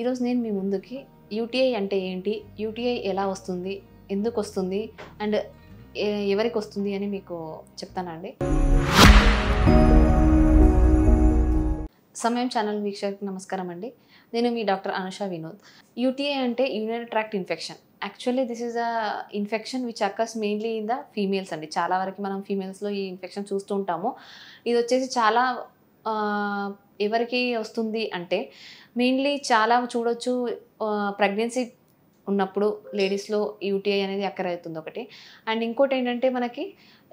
ఈరోజు నేను మీ ముందుకి యూటీఐ అంటే ఏంటి? యూటీఐ ఎలా వస్తుంది? ఎందుకు వస్తుంది? అండ్ ఎవరికి వస్తుంది అని మీకు చెప్తానండి సమయం ఛానల్ వీక్షకు నమస్కారం అండి. నేను మీ డాక్టర్ అనుష వినోద్. యూటీఐ అంటే urinary tract infection. Actually this is a infection which occurs mainly in the females అండి. చాలా వరకు మనం ఫీమేల్స్లో ఈ ఇన్ఫెక్షన్ చూస్తూ ఉంటాము. ఇది వచ్చేసి చాలా ఎవరికి వస్తుంది అంటే మెయిన్లీ చాలా చూడొచ్చు ప్రెగ్నెన్సీ ఉన్నప్పుడు లేడీస్లో యూటీఐ అనేది అక్కర్ అవుతుంది ఒకటి. అండ్ ఇంకోటి ఏంటంటే మనకి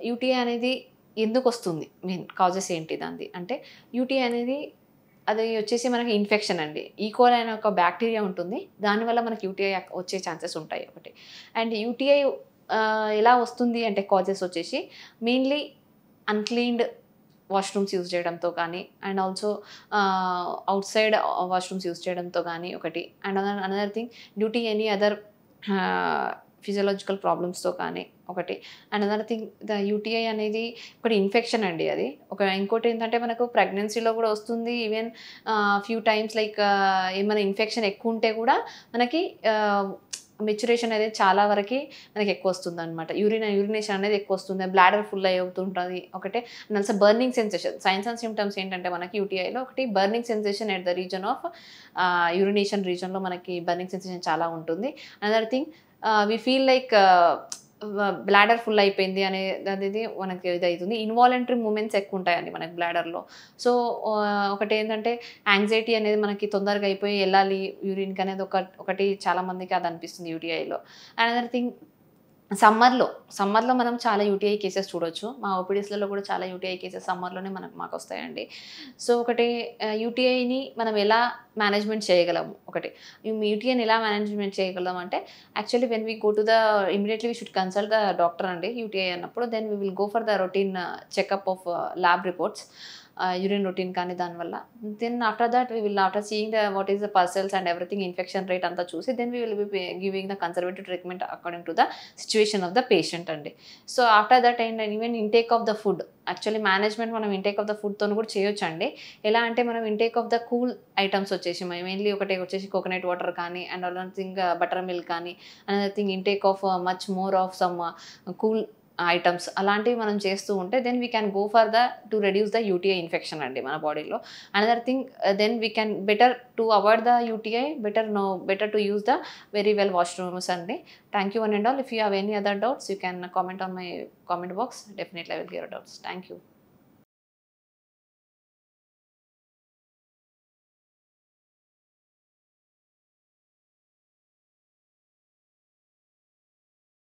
యూటీఐ అనేది ఎందుకు వస్తుంది మెయిన్ కాజెస్ ఏంటి దాన్ని అంటే యూటీఐ అనేది అది వచ్చేసి మనకి ఇన్ఫెక్షన్ అండి. E. ఈకోల్ అనే ఒక బ్యాక్టీరియా ఉంటుంది. దానివల్ల మనకి యూటీఐ వచ్చే ఛాన్సెస్ ఉంటాయి ఒకటి. అండ్ యూటీఐ ఎలా వస్తుంది అంటే కాజెస్ వచ్చేసి మెయిన్లీ అన్క్లీన్డ్ వాష్రూమ్స్ యూజ్ చేయడంతో కానీ and also out side washrooms use చేయడంతో కానీ ఒకటి. And another another thing due to any other physiological ప్రాబ్లమ్స్తో కానీ ఒకటి. And another thing the UTI అనేది ఒకటి ఇన్ఫెక్షన్ అండి అది. ఒక ఇంకోటి ఏంటంటే మనకు ప్రెగ్నెన్సీలో కూడా వస్తుంది. ఈవెన్ ఫ్యూ టైమ్స్ లైక్ ఏమైనా ఇన్ఫెక్షన్ ఎక్కువ ఉంటే కూడా మనకి మెచ్యురేషన్ అనేది చాలా వరకు మనకి ఎక్కువ వస్తుంది అనమాట యూరిన్ యూరినేషన్ అనేది ఎక్కువ వస్తుంది. బ్లాడర్ ఫుల్ అవుతుంటుంది. ఒకటే and also burning sensation signs and symptoms ఏంటంటే మనకి యూటీఐలో ఒకటి burning sensation at the reason of urination రీజన్లో మనకి బర్నింగ్ సెన్సేషన్ చాలా ఉంటుంది. Another thing we feel like bladder full అయిపోయింది అనే అనేది మనకి ఇది అవుతుంది ఇన్వాలంటరీ మూమెంట్స్ ఎక్కువ ఉంటాయండి మనకి బ్లాడర్లో సో ఒకటి ఏంటంటే యాంగ్జైటీ అనేది మనకి తొందరగా అయిపోయి వెళ్ళాలి యూరిన్కి అనేది ఒక ఒకటి చాలామందికి అది అనిపిస్తుంది యూటీఐలో. అండ్ అదర్ థింగ్ సమ్మర్లో సమ్మర్లో మనం చాలా యూటీఐ కేసెస్ చూడొచ్చు. మా ఓపీడీస్లలో కూడా చాలా యూటీఐ కేసెస్ సమ్మర్లోనే మనకు మాకు వస్తాయండి. సో ఒకటి యూటీఐని మనం ఎలా మేనేజ్మెంట్ చేయగలము? ఒకటి యూటీఐని ఎలా మేనేజ్మెంట్ చేయగలం అంటే actually when we go to the immediately we should consult the doctor అండి యూటీఐ అన్నప్పుడు. Then we will go for the routine checkup of lab reports urine routine కానీ దానివల్ల then after that we will after seeing the what is the pus cells and everything infection rate అంతా చూసి then we will be giving the conservative treatment according to the situation of the patient అండి. So after that and even intake of the food actually management మనం intake of the ఫుడ్తో కూడా చేయొచ్చు అండి ఎలా అంటే మనం intake of the cool items వచ్చేసి మెయిన్లీ ఒకటి వచ్చేసి కోకోనట్ వాటర్ కానీ and another thing butter milk కానీ another thing intake of much more of some cool items అలాంటివి మనం చేస్తూ ఉంటే then we can go for the to reduce the UTI infection అండి మన బాడీలో another thing then we can better to avoid the UTI better no better to use the very well washrooms అండి. Thank you one and all if you have any other doubts you can comment on my comment box definitely I will clear doubts thank you